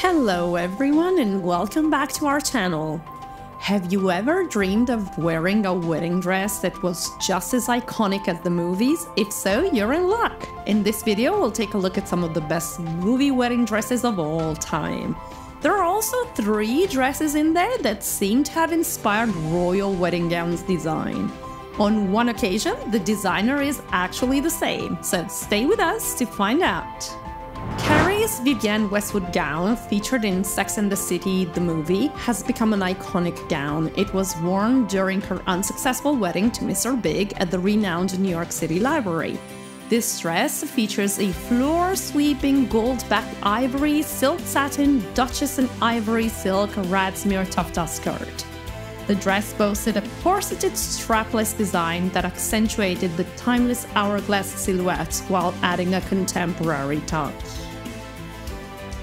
Hello everyone and welcome back to our channel. Have you ever dreamed of wearing a wedding dress that was just as iconic as the movies? If so, you're in luck. In this video, we'll take a look at some of the best movie wedding dresses of all time. There are also three dresses in there that seem to have inspired royal wedding gowns design. On one occasion, the designer is actually the same, so stay with us to find out. Carrie's Vivienne Westwood gown, featured in Sex and the City, the movie, has become an iconic gown. It was worn during her unsuccessful wedding to Mr. Big at the renowned New York City Library. This dress features a floor sweeping gold backed ivory, silk satin, Duchess and ivory silk radzimir taffeta skirt. The dress boasted a corseted strapless design that accentuated the timeless hourglass silhouette while adding a contemporary touch.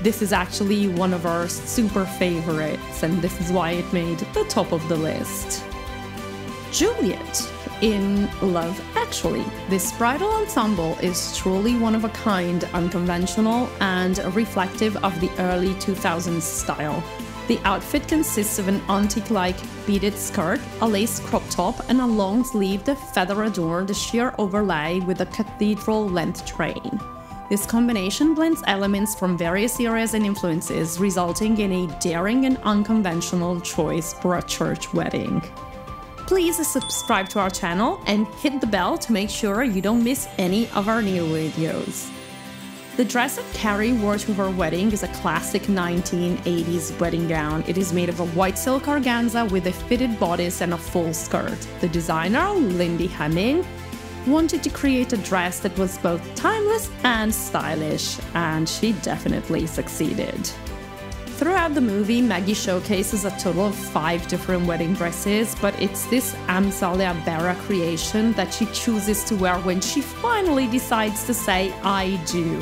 This is actually one of our super favorites, and this is why it made the top of the list. Juliet in Love Actually. This bridal ensemble is truly one of a kind, unconventional, and reflective of the early 2000s style. The outfit consists of an antique like beaded skirt, a lace crop top, and a long sleeved, feather adorned sheer overlay with a cathedral length train. This combination blends elements from various eras and influences, resulting in a daring and unconventional choice for a church wedding. Please subscribe to our channel and hit the bell to make sure you don't miss any of our new videos. The dress that Carrie wore to her wedding is a classic 1980s wedding gown. It is made of a white silk organza with a fitted bodice and a full skirt. The designer, Lindy Hemming, wanted to create a dress that was both timeless and stylish, and she definitely succeeded. Throughout the movie, Maggie showcases a total of five different wedding dresses, but it's this Amsale Aberra creation that she chooses to wear when she finally decides to say, I do.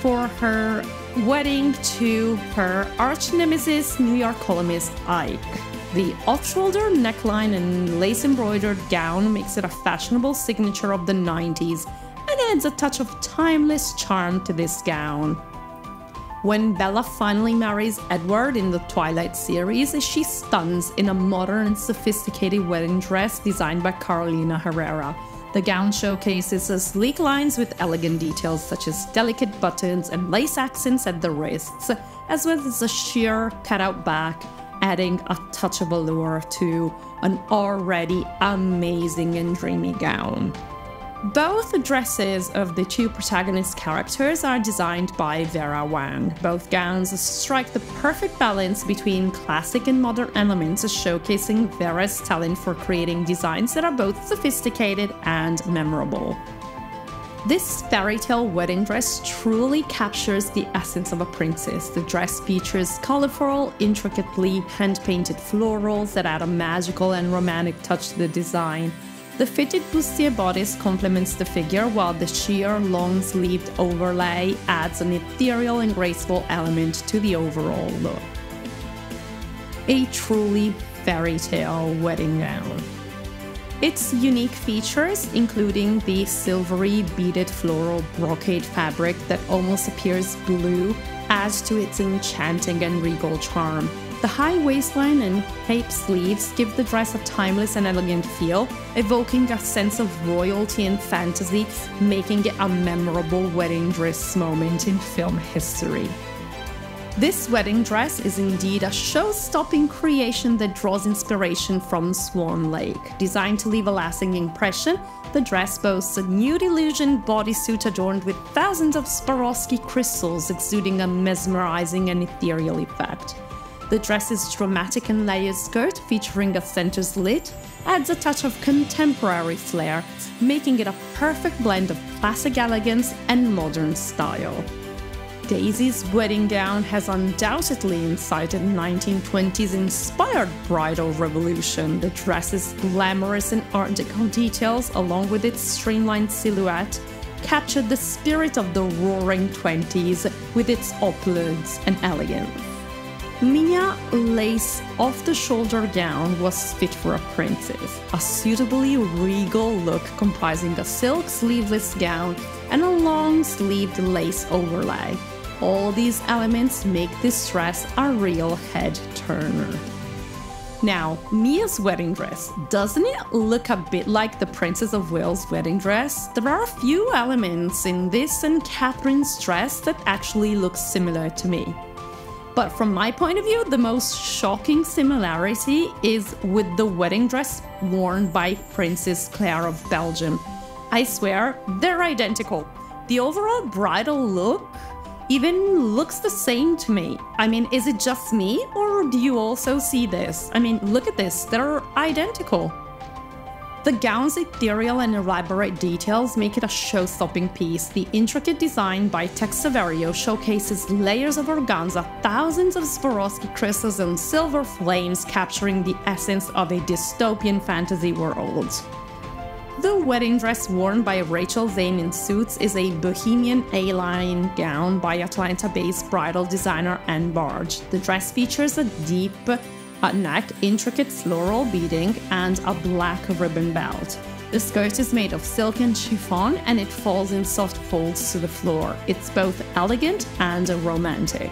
For her wedding to her arch nemesis, New York columnist Ike. The off-shoulder neckline and lace-embroidered gown makes it a fashionable signature of the 90s and adds a touch of timeless charm to this gown. When Bella finally marries Edward in the Twilight series, she stuns in a modern and sophisticated wedding dress designed by Carolina Herrera. The gown showcases sleek lines with elegant details such as delicate buttons and lace accents at the wrists, as well as a sheer cutout back adding a touch of allure to an already amazing and dreamy gown. Both dresses of the two protagonist characters are designed by Vera Wang. Both gowns strike the perfect balance between classic and modern elements, showcasing Vera's talent for creating designs that are both sophisticated and memorable. This fairy tale wedding dress truly captures the essence of a princess. The dress features colorful, intricately hand painted florals that add a magical and romantic touch to the design. The fitted bustier bodice complements the figure, while the sheer, long sleeved overlay adds an ethereal and graceful element to the overall look. A truly fairy tale wedding gown. Its unique features, including the silvery beaded floral brocade fabric that almost appears blue, adds to its enchanting and regal charm. The high waistline and cape sleeves give the dress a timeless and elegant feel, evoking a sense of royalty and fantasy, making it a memorable wedding dress moment in film history. This wedding dress is indeed a show stopping creation that draws inspiration from Swan Lake. Designed to leave a lasting impression, the dress boasts a nude illusion bodysuit adorned with thousands of Swarovski crystals exuding a mesmerizing and ethereal effect. The dress's dramatic and layered skirt, featuring a center slit, adds a touch of contemporary flair, making it a perfect blend of classic elegance and modern style. Daisy's wedding gown has undoubtedly incited 1920s inspired bridal revolution. The dress's glamorous and art deco details, along with its streamlined silhouette, captured the spirit of the roaring 20s with its opulence and elegance. Mia lace off the shoulder gown was fit for a princess, a suitably regal look comprising a silk sleeveless gown and a long sleeved lace overlay. All these elements make this dress a real head turner. Now, Mia's wedding dress, doesn't it look a bit like the Princess of Wales wedding dress? There are a few elements in this and Catherine's dress that actually look similar to me. But from my point of view, the most shocking similarity is with the wedding dress worn by Princess Claire of Belgium. I swear, they're identical. The overall bridal look even looks the same to me. I mean, is it just me, or do you also see this? I mean, look at this, they're identical. The gown's ethereal and elaborate details make it a show-stopping piece. The intricate design by Tex Saverio showcases layers of organza, thousands of Swarovski crystals and silver flames capturing the essence of a dystopian fantasy world. The wedding dress worn by Rachel Zane in Suits is a bohemian A-line gown by Atlanta-based bridal designer Anne Barge. The dress features a deep uh, neck, intricate floral beading, and a black ribbon belt. The skirt is made of silk and chiffon and it falls in soft folds to the floor. It's both elegant and romantic.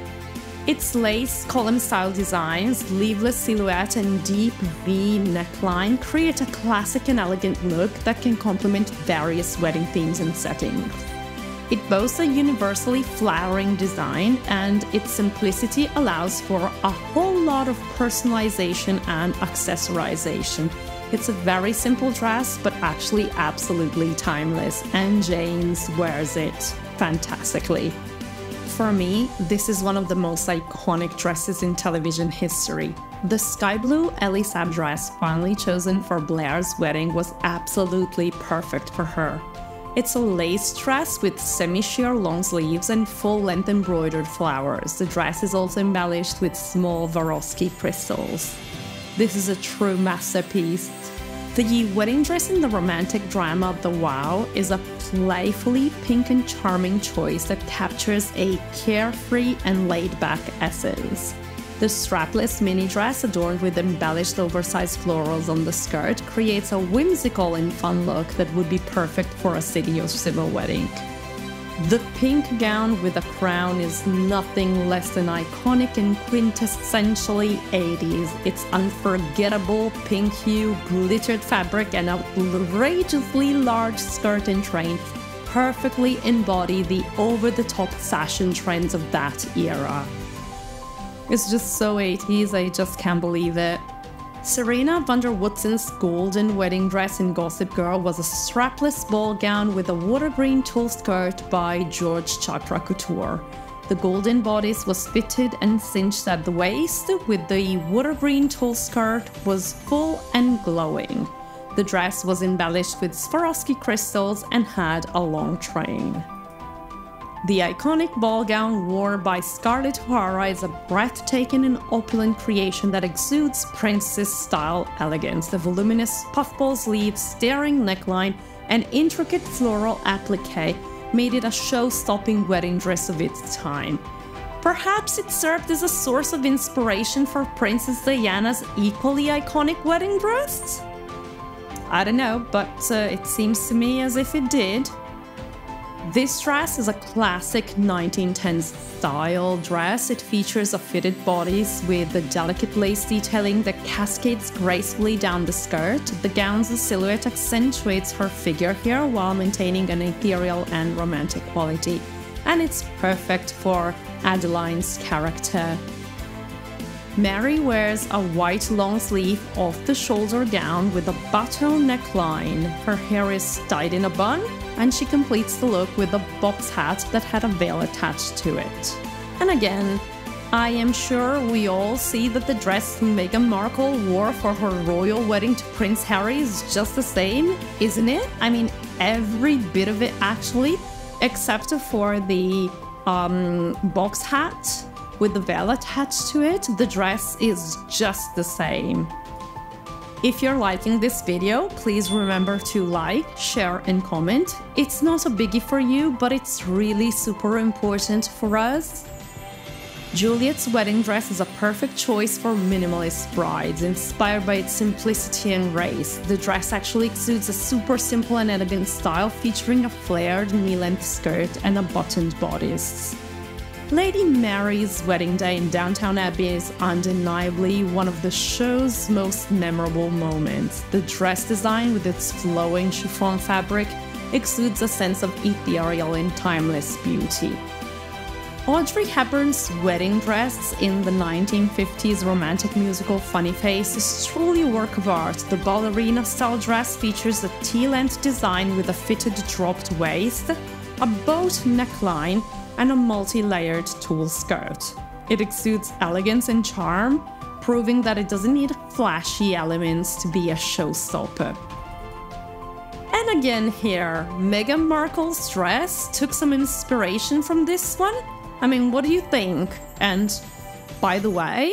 Its lace column style designs, sleeveless silhouette, and deep V neckline create a classic and elegant look that can complement various wedding themes and settings. It boasts a universally flattering design, and its simplicity allows for a whole lot of personalization and accessorization. It's a very simple dress, but actually absolutely timeless, and James wears it fantastically. For me, this is one of the most iconic dresses in television history. The sky blue Elie Saab dress, finally chosen for Blair's wedding, was absolutely perfect for her. It's a lace dress with semi-sheer long sleeves and full-length embroidered flowers. The dress is also embellished with small Swarovski crystals. This is a true masterpiece the wedding dress in the romantic drama of The Wow is a playfully pink and charming choice that captures a carefree and laid back essence. The strapless mini dress, adorned with embellished oversized florals on the skirt, creates a whimsical and fun look that would be perfect for a city or civil wedding. The pink gown with a crown is nothing less than iconic and quintessentially 80s. Its unforgettable pink hue, glittered fabric, and outrageously large skirt and train perfectly embody the over the top fashion trends of that era. It's just so 80s, I just can't believe it. Serena van der Woodsen's golden wedding dress in Gossip Girl was a strapless ball gown with a water green tulle skirt by George Chakra Couture. The golden bodice was fitted and cinched at the waist, with the water green tulle skirt was full and glowing. The dress was embellished with Swarovski crystals and had a long train. The iconic ball gown worn by Scarlett O'Hara is a breathtaking and opulent creation that exudes princess style elegance. The voluminous puffball sleeves, staring neckline, and intricate floral applique made it a show stopping wedding dress of its time. Perhaps it served as a source of inspiration for Princess Diana's equally iconic wedding dress? I don't know, but uh, it seems to me as if it did. This dress is a classic 1910s style dress. It features a fitted bodice with the delicate lace detailing that cascades gracefully down the skirt. The gown's silhouette accentuates her figure here while maintaining an ethereal and romantic quality. And it's perfect for Adeline's character. Mary wears a white long sleeve off the shoulder gown with a button neckline. Her hair is tied in a bun and she completes the look with a box hat that had a veil attached to it. And again, I am sure we all see that the dress Meghan Markle wore for her royal wedding to Prince Harry is just the same, isn't it? I mean, every bit of it actually, except for the um, box hat with the veil attached to it, the dress is just the same. If you're liking this video, please remember to like, share and comment. It's not a biggie for you, but it's really super important for us. Juliet's wedding dress is a perfect choice for minimalist brides, inspired by its simplicity and grace. The dress actually exudes a super simple and elegant style, featuring a flared knee-length skirt and a buttoned bodice. Lady Mary's wedding day in Downton Abbey is undeniably one of the show's most memorable moments. The dress design, with its flowing chiffon fabric, exudes a sense of ethereal and timeless beauty. Audrey Hepburn's wedding dress in the 1950s romantic musical Funny Face is truly a work of art. The ballerina style dress features a tea length design with a fitted dropped waist, a boat neckline, and a multi layered tulle skirt. It exudes elegance and charm, proving that it doesn't need flashy elements to be a showstopper. And again, here, Meghan Markle's dress took some inspiration from this one. I mean, what do you think? And by the way,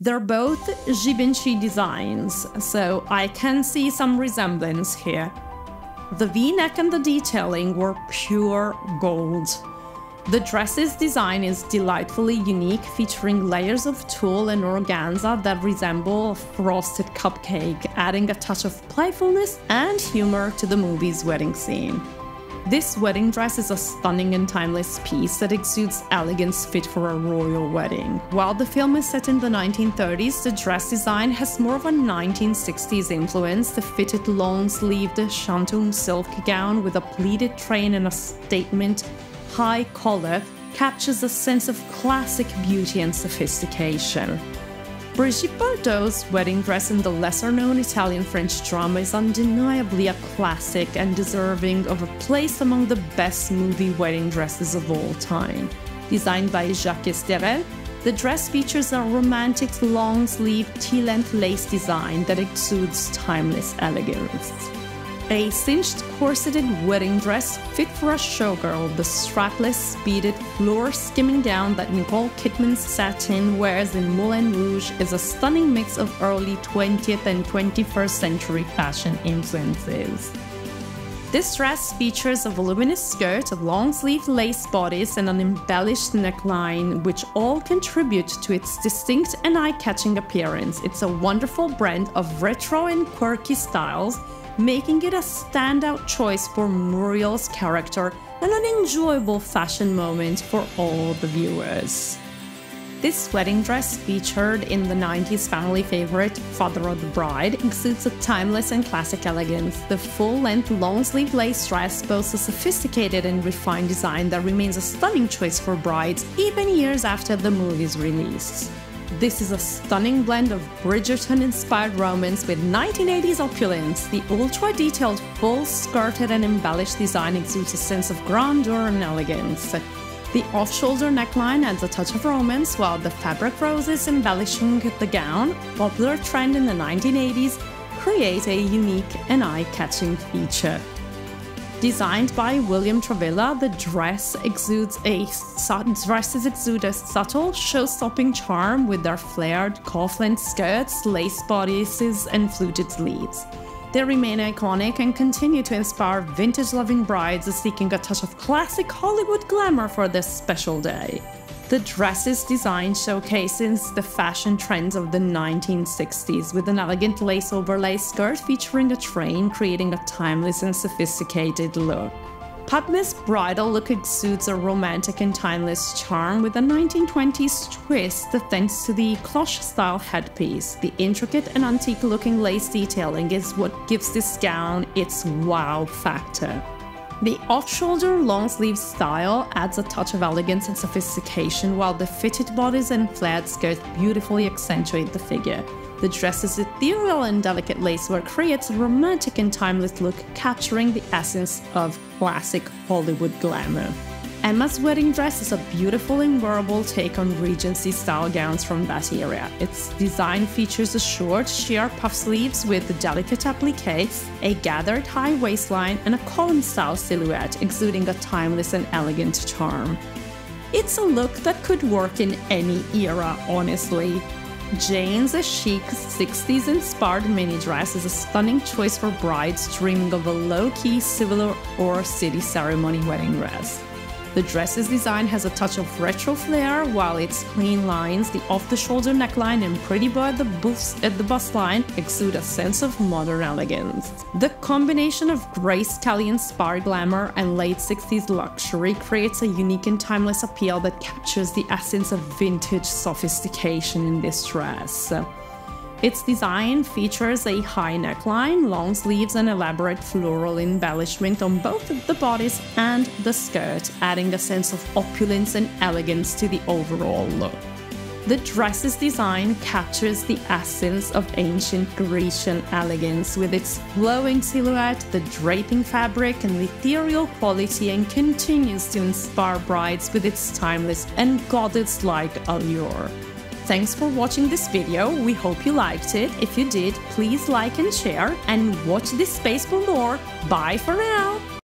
they're both Givenchy designs, so I can see some resemblance here. The v neck and the detailing were pure gold. The dress's design is delightfully unique, featuring layers of tulle and organza that resemble a frosted cupcake, adding a touch of playfulness and humor to the movie's wedding scene. This wedding dress is a stunning and timeless piece that exudes elegance fit for a royal wedding. While the film is set in the 1930s, the dress design has more of a 1960s influence. The fitted long-sleeved shantung silk gown with a pleated train and a statement high collar captures a sense of classic beauty and sophistication. Brigitte Bardot's wedding dress in the lesser known Italian French drama is undeniably a classic and deserving of a place among the best movie wedding dresses of all time. Designed by Jacques Esterel, the dress features a romantic long sleeve tea length lace design that exudes timeless elegance. A cinched corseted wedding dress fit for a showgirl, the strapless, beaded floor skimming down that Nicole Kidman's Satine wears in Moulin Rouge is a stunning mix of early 20th and 21st century fashion influences. This dress features a voluminous skirt, a long sleeve lace bodice, and an embellished neckline, which all contribute to its distinct and eye catching appearance. It's a wonderful blend of retro and quirky styles making it a standout choice for Muriel's character and an enjoyable fashion moment for all the viewers. This wedding dress, featured in the 90s family favorite Father of the Bride, exudes a timeless and classic elegance. The full length long sleeve lace dress boasts a sophisticated and refined design that remains a stunning choice for brides even years after the movie's release. This is a stunning blend of Bridgerton inspired romance with 1980s opulence. The ultra detailed, full skirted, and embellished design exudes a sense of grandeur and elegance. The off shoulder neckline adds a touch of romance, while the fabric roses embellishing the gown, popular trend in the 1980s, create a unique and eye catching feature. Designed by William Travilla, the dress exudes a dresses exude a subtle, show-stopping charm with their flared cuff-length skirts, lace bodices, and fluted sleeves. They remain iconic and continue to inspire vintage-loving brides seeking a touch of classic Hollywood glamour for this special day. The dress's design showcases the fashion trends of the 1960s with an elegant lace overlay skirt featuring a train, creating a timeless and sophisticated look. Padma's bridal look exudes a romantic and timeless charm with a 1920s twist thanks to the cloche style headpiece. The intricate and antique looking lace detailing is what gives this gown its wow factor. The off-shoulder long-sleeve style adds a touch of elegance and sophistication, while the fitted bodice and flared skirts beautifully accentuate the figure. The dress's ethereal and delicate lacework creates a romantic and timeless look, capturing the essence of classic Hollywood glamour. Emma's wedding dress is a beautiful and wearable take on Regency style gowns from that era. Its design features a short, sheer puff sleeves with delicate appliques, a gathered high waistline, and a column style silhouette, exuding a timeless and elegant charm. It's a look that could work in any era, honestly. Jane's a chic 60s inspired mini dress is a stunning choice for brides dreaming of a low key civil or city ceremony wedding dress. The dress's design has a touch of retro flair, while its clean lines, the off-the-shoulder neckline, and pretty bow at the, at the bust line exude a sense of modern elegance. The combination of Grace Kelly-inspired glamour and late 60s luxury creates a unique and timeless appeal that captures the essence of vintage sophistication in this dress. Its design features a high neckline, long sleeves, and elaborate floral embellishment on both the bodice and the skirt, adding a sense of opulence and elegance to the overall look. The dress's design captures the essence of ancient Grecian elegance with its flowing silhouette, the draping fabric, and ethereal quality, and continues to inspire brides with its timeless and goddess like allure. Thanks for watching this video, we hope you liked it. If you did, please like and share, and watch this space for more. Bye for now!